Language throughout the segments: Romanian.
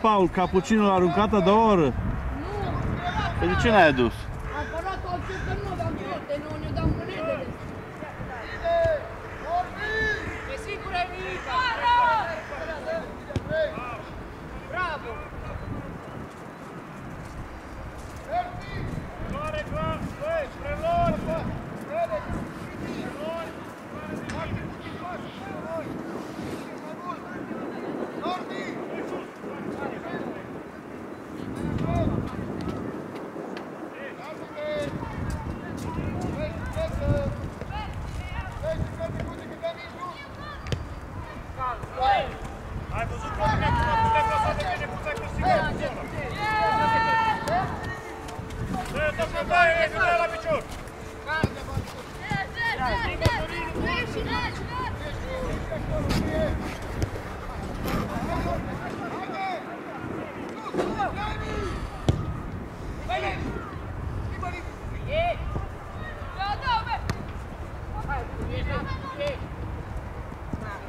Paul, capucinul a aruncat a doua oră. Păi de ce n-ai adus?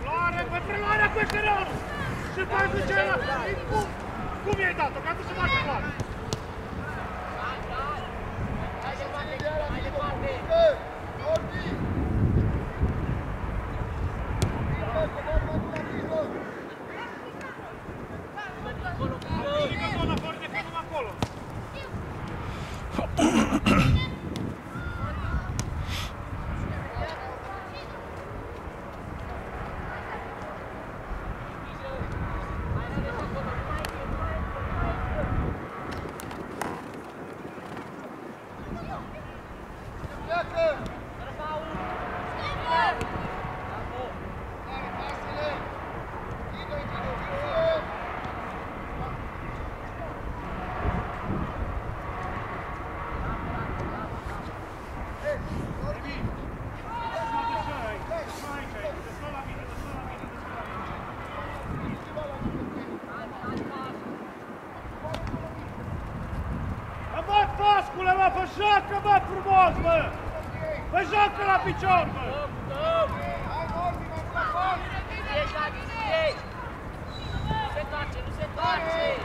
Luare, pe preluarea pe Și pe cu Cum i-ai dat-o? Că atunci nu mai preluare. frumos, mă! Vă joacă la picior, mă! Hai, Ești la vizie! Nu se toarce, nu se toarce!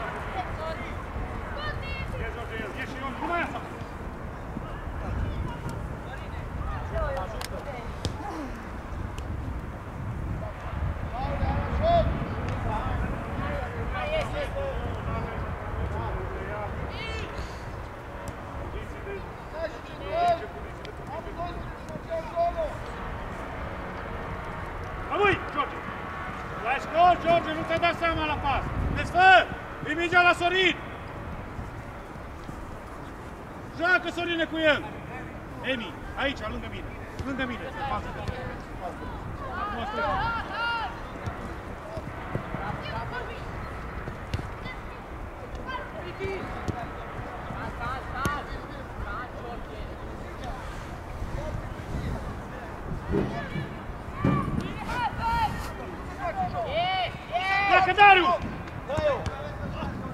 Emi, aici, lângă mine. Lângă mine, să pasă de Nu asta Dacă Darius!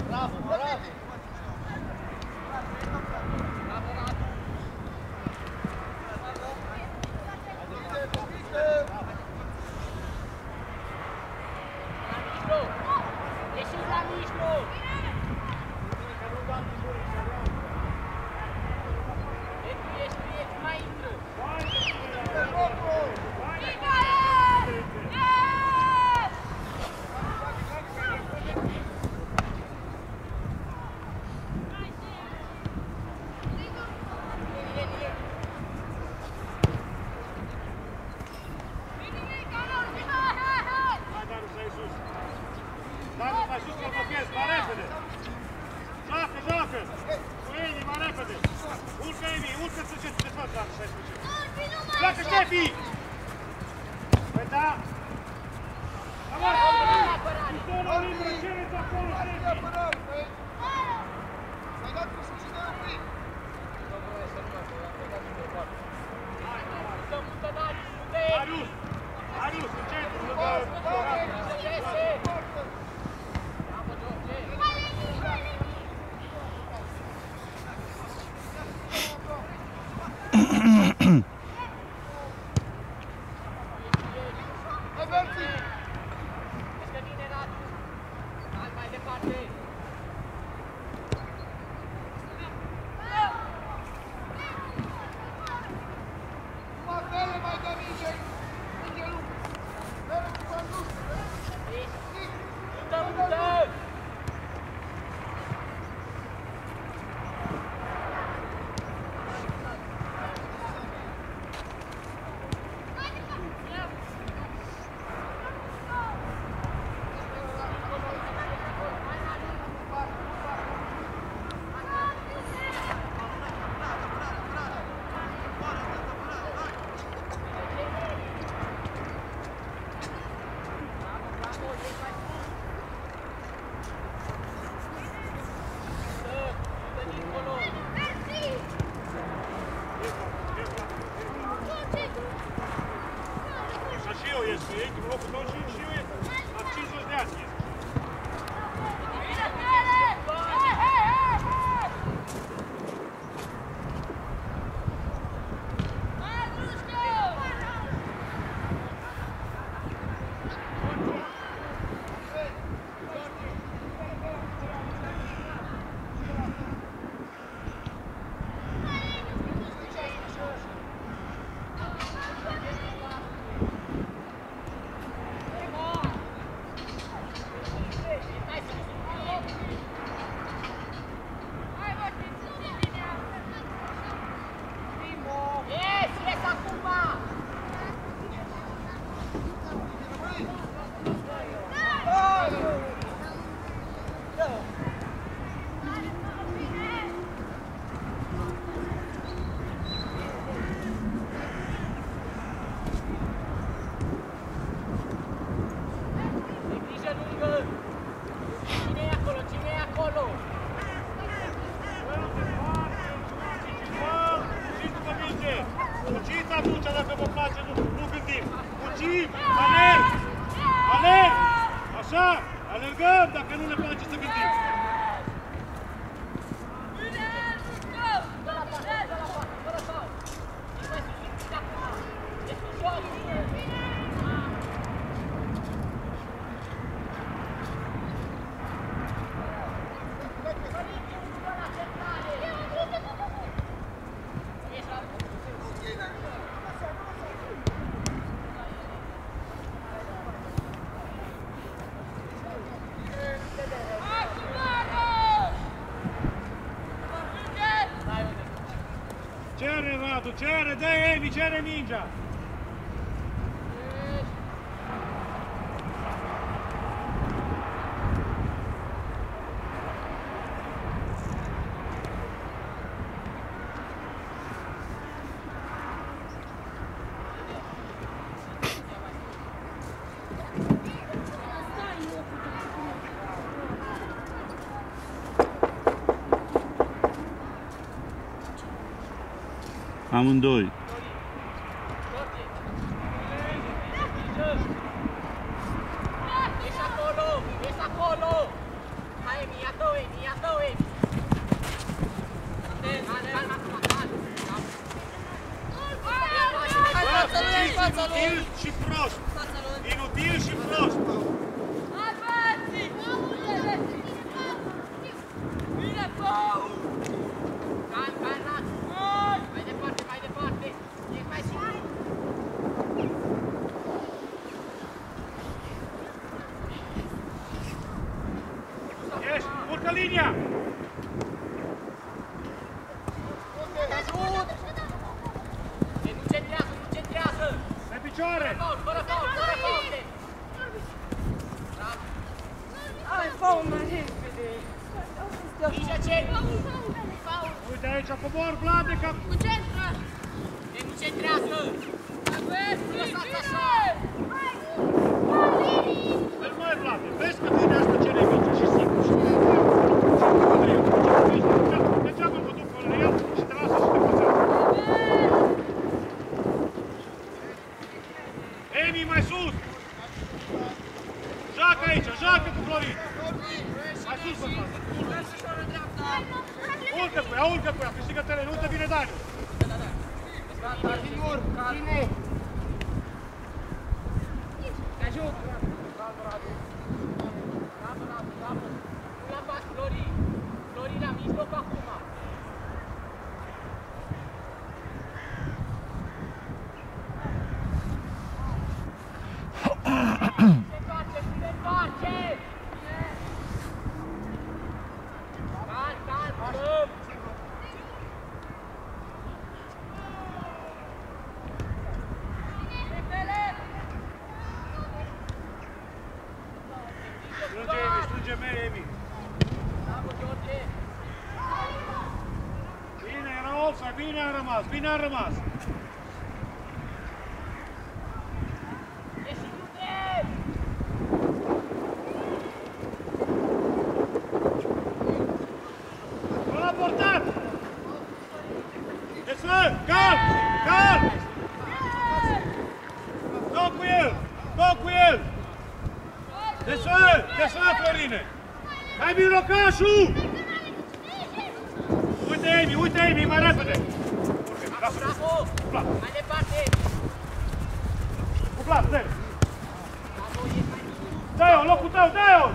Bravo, bravo! Allà! Que no Get a ninja! amândoi. linia! Se nu centrează, nu centrează! Pe picioare! Fără faul, fără faul! Ai, faul mai repede! Grijă ce? Uite aici, cobor, Vlade, ca... Cu centra! Se nu centrează! Lăsați așa! rămas, bine a rămas! Deci, deci, deci, Hai, Mirocașu! Uite, Emi, uite, Emi, mai repede! Lasă Bravo! Mai departe! Cu plan, dă-i! Dă-i-o, locul tău, dă-i-o!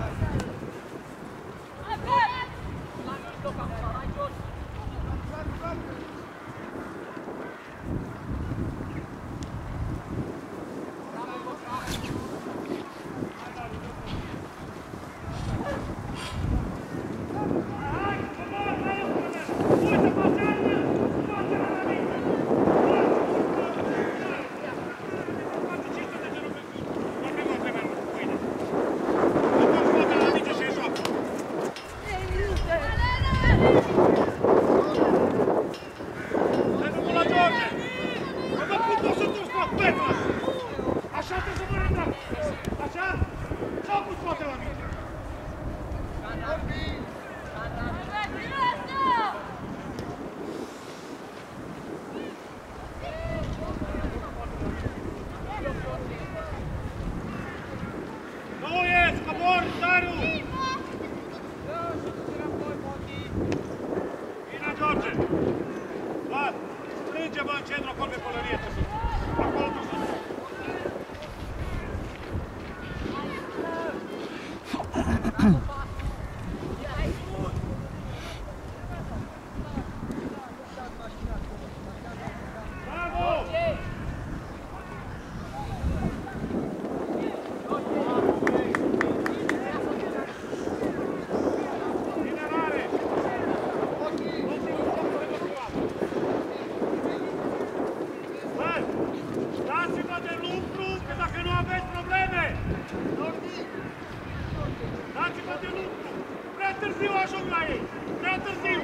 târziu ajung la ei. Prea târziu.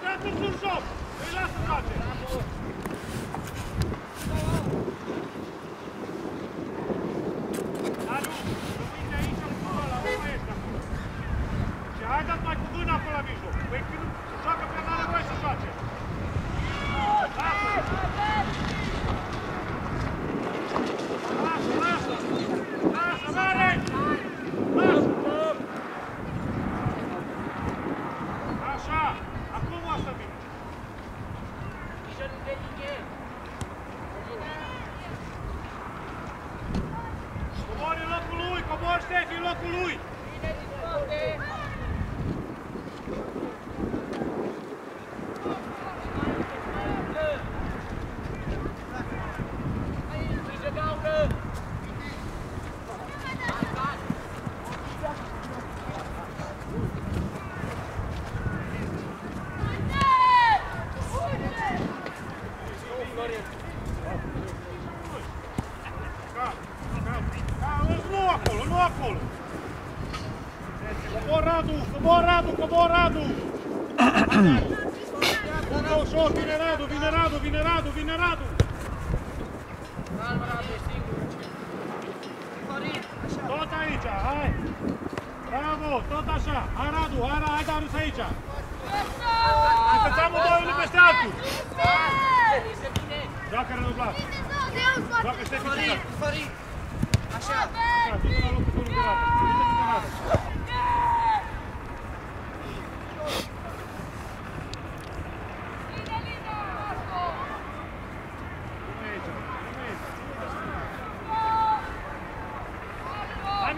Prea târziu joc. Îi lasă face.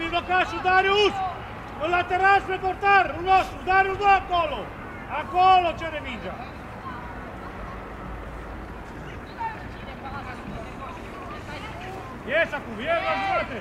mijlocașul Darius! În lateral spre portarul nostru, Darius nu acolo! Acolo cere mingea! Ies acum, ies la jumate!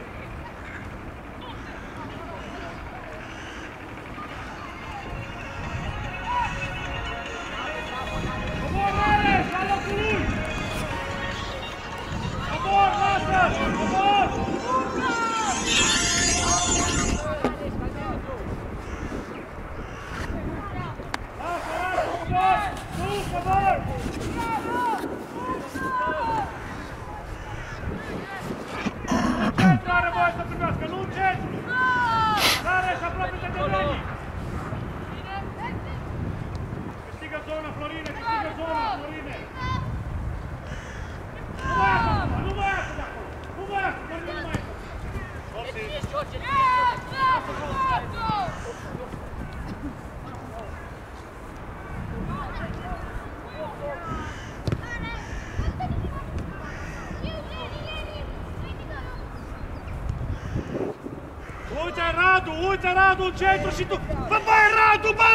Uite Radu în centru și tu! Bă, bă, Radu, bă!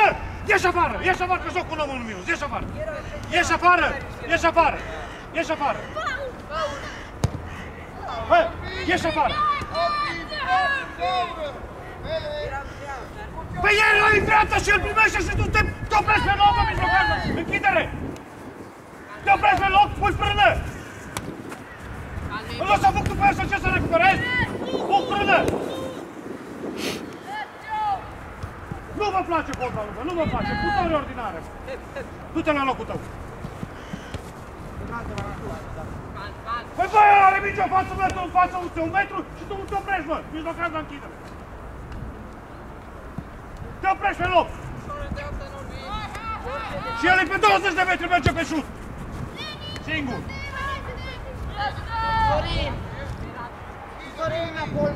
Ieși afară, ieși afară, că joc cu omul meu, ieși afară! Ieși afară, ieși afară, ieși afară! Bă, ieși afară! Păi el la viață și îl primește și tu te, te oprești pe loc, mijlocașă! Închidere! Te oprești pe loc, pui frână! Îl o să fug tu pe așa ce să recuperezi? Fug frână! Nu vă place fotbalul, bă, nu vă place, putere ordinară! Du-te la locul tău! Păi bă, el are mici o față, bă, tu în față, uite, un metru și tu te oprești, bă, mijlocaș la închidere! Te oprești pe loc! Și el e pe 20 de metri merge pe șut! Singur! Sorin! Sorin înapoi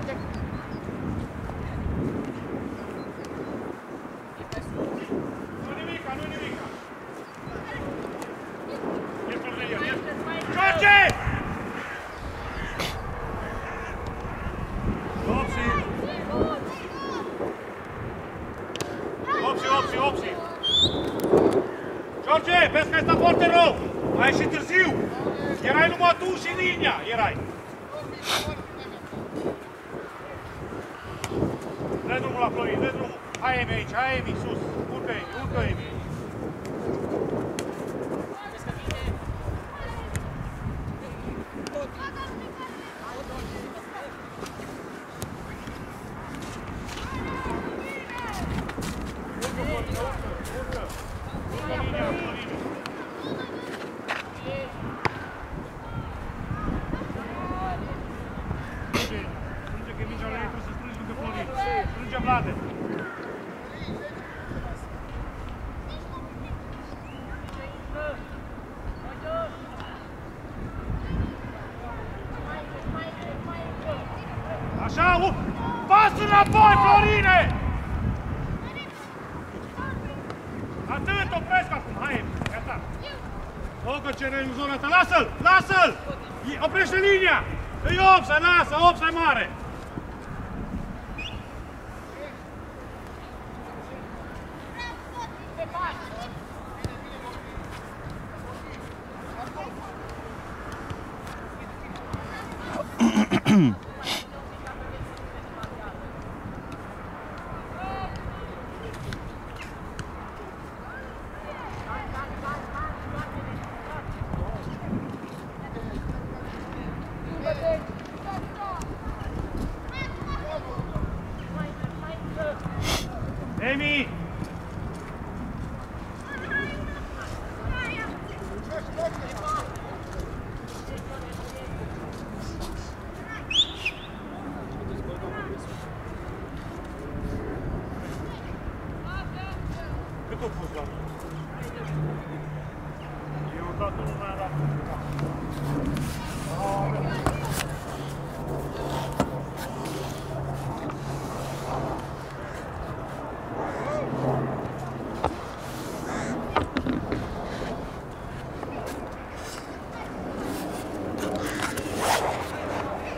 8 să lasă, 8 să mare! Hmm.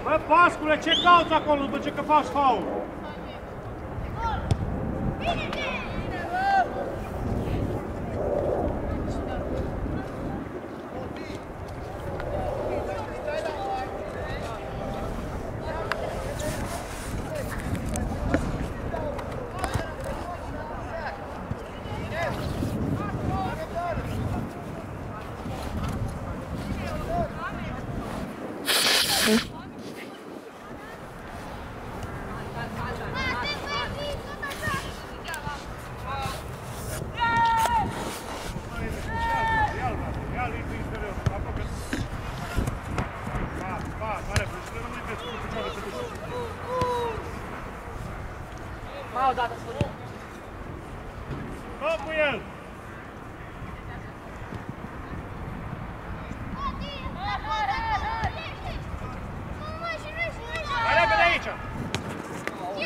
Bă, Pascule, ce cauți acolo după ce că faci faul?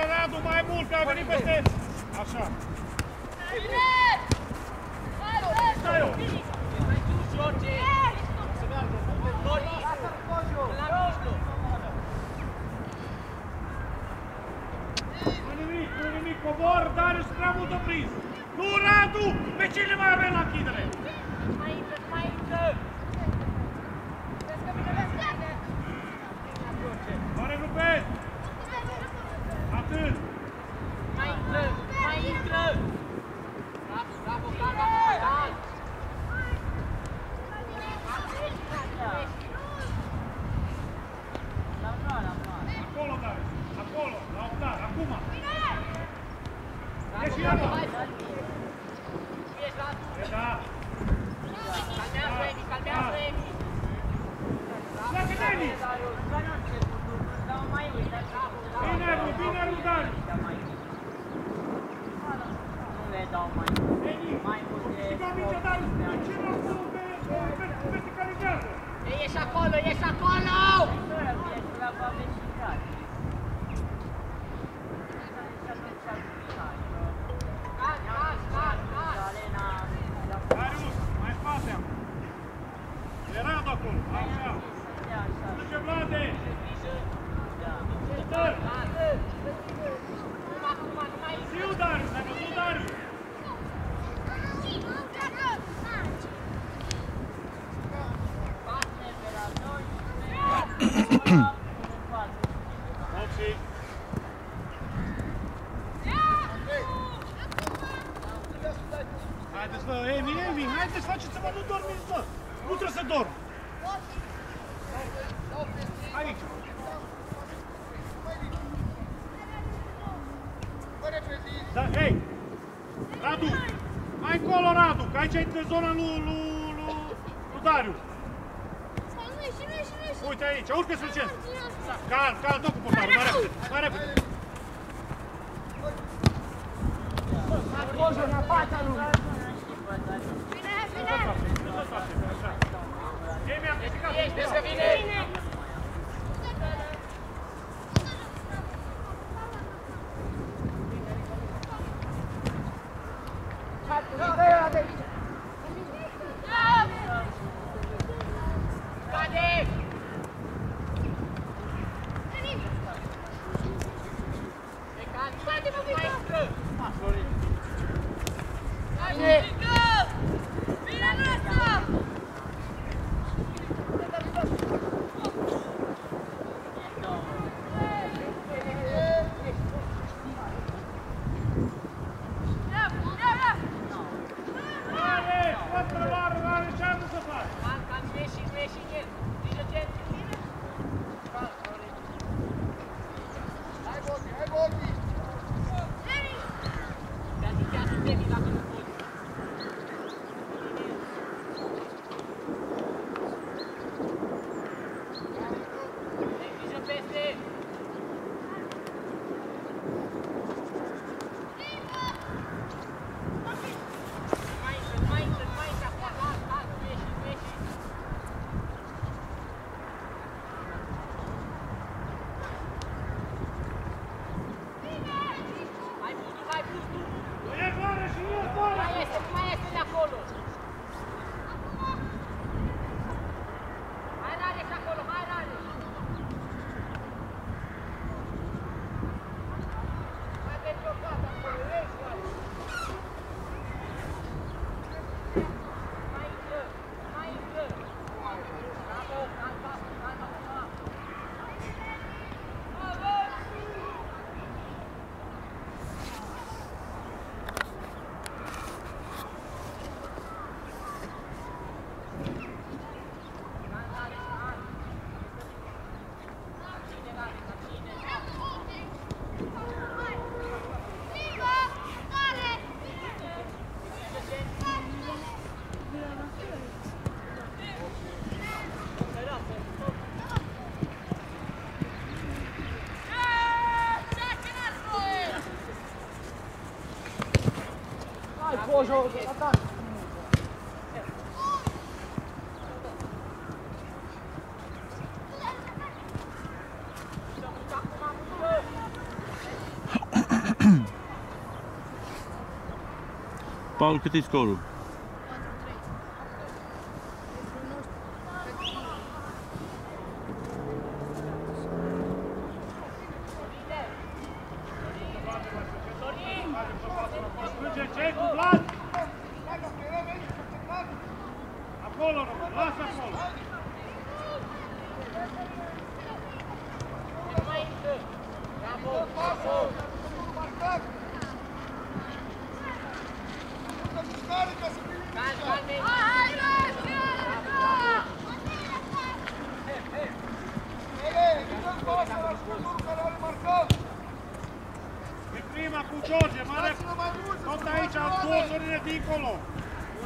Intră Radu mai mult, că a venit peste... Așa. Bine! Stai-o! Mai tu, George! Să meargă! La mijloc! Nu nimic, nu nimic, cobor, dar ești prea mult prins! Nu, Radu! Pe cine mai avem la chidere? Mai intră trebuie să dorm. Aici. Da, hei! Radu! Mai încolo, Radu, că aici e zona lui, lui, lui, lui Dariu. Uite aici, urcă Sucen! Cal, cal, dă cu portarul, mai repede, mai repede! Acolo, în fața lui! Descabine! Боже, атака! Paul, cât îi scorul?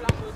Aici,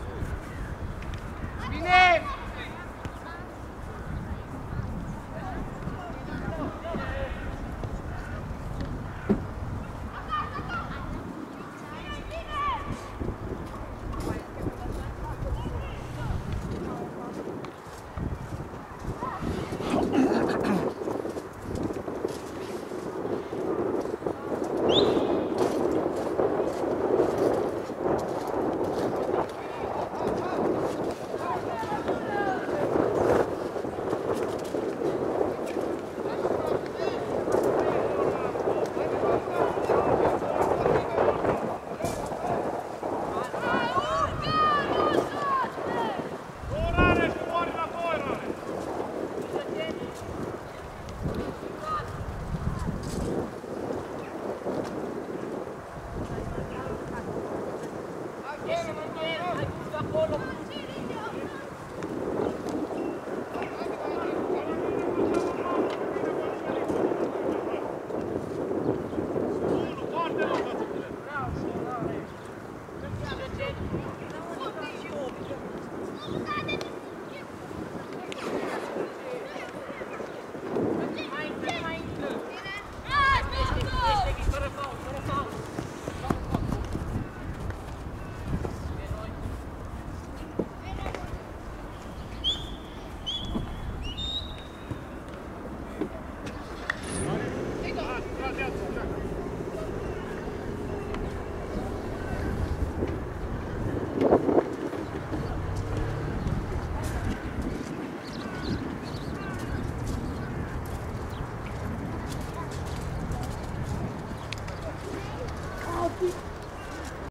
Thank you.